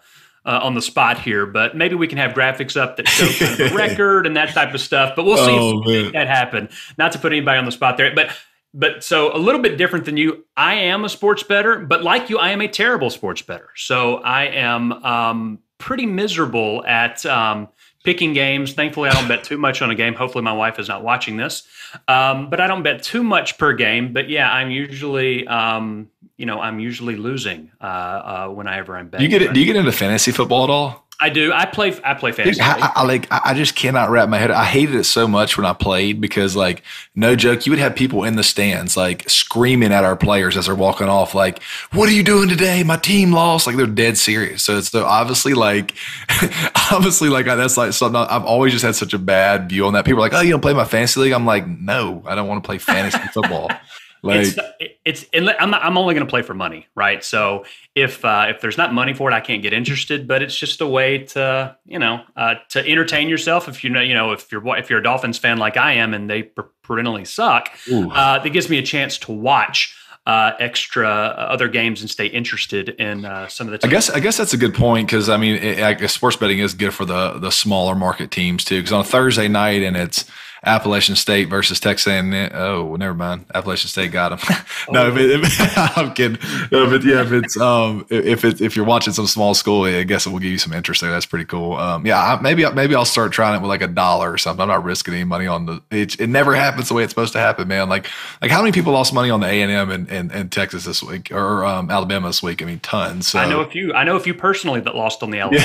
S3: uh, on the spot here, but maybe we can have graphics up that show kind of the record and that type of stuff. But we'll see oh, if that happen. Not to put anybody on the spot there, but but so a little bit different than you. I am a sports bettor, but like you, I am a terrible sports bettor. So I am um, pretty miserable at um, picking games. Thankfully, I don't bet too much on a game. Hopefully, my wife is not watching this. Um, but I don't bet too much per game. But yeah, I'm usually, um, you know, I'm usually losing uh, uh, whenever I'm betting.
S4: Do you get do you get into fantasy football at all?
S3: I do. I play. I play fantasy. Dude,
S4: I, I, like. I just cannot wrap my head. I hated it so much when I played because, like, no joke, you would have people in the stands like screaming at our players as they're walking off, like, "What are you doing today? My team lost." Like they're dead serious. So it's so obviously like, obviously like that's like something. I've always just had such a bad view on that. People are like, "Oh, you don't play my fantasy league?" I'm like, "No, I don't want to play fantasy football."
S3: Like it's, it's I'm, I'm only going to play for money, right? So if uh, if there's not money for it, I can't get interested. But it's just a way to you know uh, to entertain yourself. If you know you know if you're if you're a Dolphins fan like I am and they perennially suck, uh, that gives me a chance to watch. Uh, extra uh, other games and stay interested in uh, some of the.
S4: Teams. I guess I guess that's a good point because I mean, it, I guess sports betting is good for the the smaller market teams too. Because on a Thursday night and it's Appalachian State versus Texas A&M. Oh, never mind. Appalachian State got them. no, if it, if, I'm kidding. No, but yeah, if it's um, if it, if you're watching some small school, I guess it will give you some interest there. That's pretty cool. Um, yeah, I, maybe maybe I'll start trying it with like a dollar or something. I'm not risking any money on the. It, it never happens the way it's supposed to happen, man. Like like how many people lost money on the A and M and Texas this week or um, Alabama this week? I mean, tons. So.
S3: I know a few. I know a few personally that lost on the Alabama.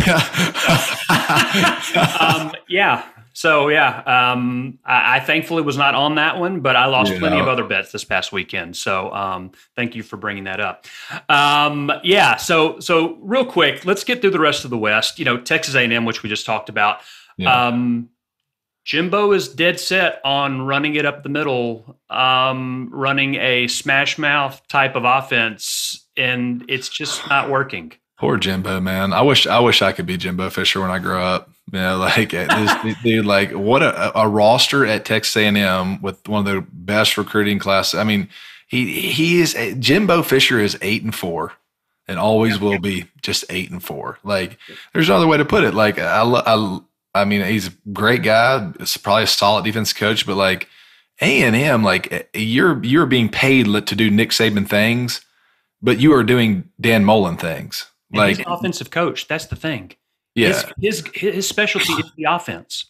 S3: Yeah. um, yeah. So yeah, um, I, I, thankfully was not on that one, but I lost plenty of other bets this past weekend. So um, thank you for bringing that up. Um, yeah. So so real quick, let's get through the rest of the West. You know, Texas A&M, which we just talked about. Yeah. Um, Jimbo is dead set on running it up the middle, um, running a smash mouth type of offense, and it's just not working.
S4: Poor Jimbo, man. I wish I wish I could be Jimbo Fisher when I grow up. You know, like uh, this, dude, like what a, a roster at Texas A&M with one of the best recruiting classes. I mean, he he is uh, Jimbo Fisher is eight and four, and always will be just eight and four. Like there's no other way to put it. Like I I I mean, he's a great guy. It's probably a solid defense coach, but like A and M, like uh, you're you're being paid to do Nick Saban things, but you are doing Dan Mullen things.
S3: And like offensive coach. That's the thing.
S4: Yeah.
S3: His, his, his specialty is the offense.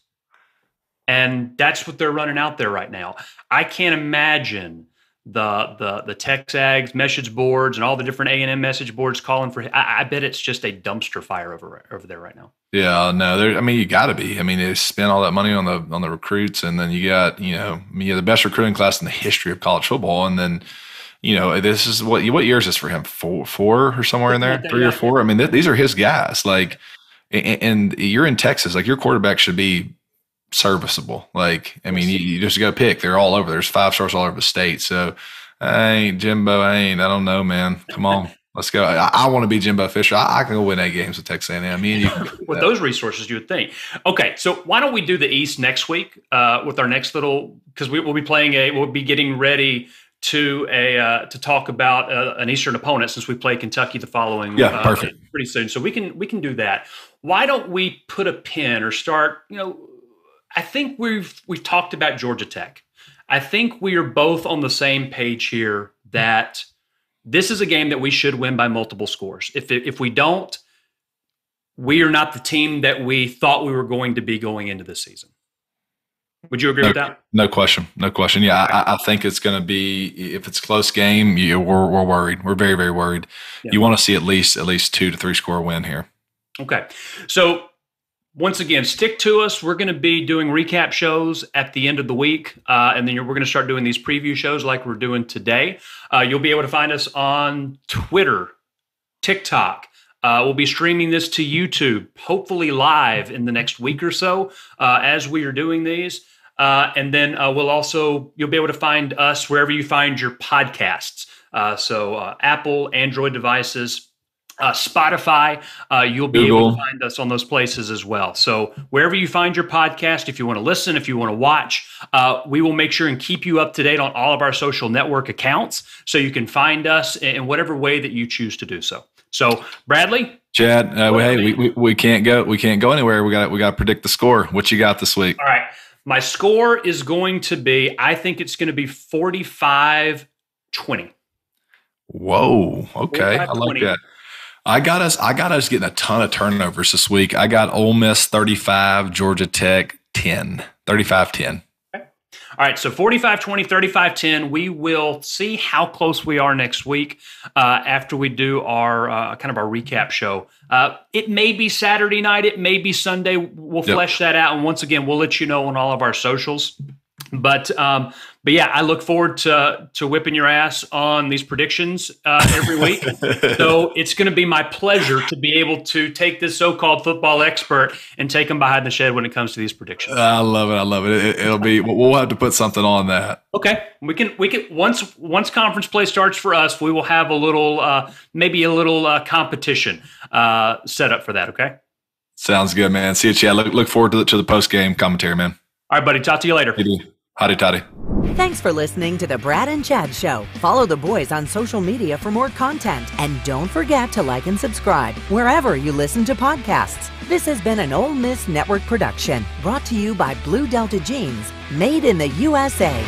S3: And that's what they're running out there right now. I can't imagine the the the TexAgs message boards and all the different A and M message boards calling for. I, I, bet it's just a dumpster fire over over there right now.
S4: Yeah, no, there. I mean, you got to be. I mean, they spent all that money on the on the recruits, and then you got you know, I mean, you the best recruiting class in the history of college football, and then you know, this is what what year is this for him? Four, four or somewhere in there, three or four. I mean, th- these are his guys. Like, and, you're in Texas, like your quarterback should be serviceable. Like, I mean, you, you just go pick. They're all over. There's five stars all over the state. So, I ain't Jimbo. I ain't. I don't know, man. Come on. Let's go. I, I want to be Jimbo Fisher. I, I, can go win eight games with Texas A&M. I mean,
S3: with those resources, you would think. Okay, so why don't we do the East next week uh, with our next little? Because we will be playing a. We'll be getting ready to a uh, to talk about uh, an Eastern opponent since we play Kentucky the following
S4: yeah uh, perfect
S3: pretty soon. So we can we can do that. Why don't we put a pin or start? You know, I think we've we've talked about Georgia Tech. I think we are both on the same page here that this is a game that we should win by multiple scores. If if we don't, we are not the team that we thought we were going to be going into this season. Would you agree
S4: no,
S3: with that?
S4: No question. No question. Yeah, I, I think it's going to be if it's close game, you, we're we're worried. We're very very worried. Yeah. You want to see at least at least two to three score win here.
S3: Okay, so once again, stick to us. We're going to be doing recap shows at the end of the week, uh, and then we're going to start doing these preview shows like we're doing today. Uh, you'll be able to find us on Twitter, TikTok. Uh, we'll be streaming this to YouTube, hopefully live in the next week or so uh, as we are doing these. Uh, and then uh, we'll also, you'll be able to find us wherever you find your podcasts. So Apple, Android devices, uh, Spotify, uh, you'll be Google. able to find us on those places as well. So wherever you find your podcast, if you want to listen, if you want to watch, we will make sure and keep you up to date on all of our social network accounts so you can find us in whatever way that you choose to do so. So Bradley,
S4: Chad, uh, hey, we, we, we can't go we can't go anywhere. We got we got to predict the score. What you got this week?
S3: All right. My score is going to be, I think it's going to be 45 20.
S4: Whoa. Okay. I like that. I got us, I got us getting a ton of turnovers this week. I got Ole Miss 35, Georgia Tech 10, 35 10.
S3: All right, so 45 20, 35 10. We will see how close we are next week uh, after we do our uh, kind of our recap show. Uh, it may be Saturday night, it may be Sunday. We'll yep. flesh that out. And once again, we'll let you know on all of our socials. But um, but yeah, I look forward to to whipping your ass on these predictions uh, every week. so it's going to be my pleasure to be able to take this so-called football expert and take him behind the shed when it comes to these predictions.
S4: I love it. I love it. it will be. We'll have to put something on that.
S3: Okay, we can. We can once once conference play starts for us, we will have a little uh, maybe a little uh, competition uh, set up for that. Okay.
S4: Sounds good, man. See you, Chad. Look, look forward to the, to the post game commentary, man.
S3: All right, buddy. Talk to you later.
S4: Howdy, toddy.
S1: Thanks for listening to the Brad and Chad Show. Follow the boys on social media for more content. And don't forget to like and subscribe wherever you listen to podcasts. This has been an Ole Miss Network production brought to you by Blue Delta Jeans, made in the USA.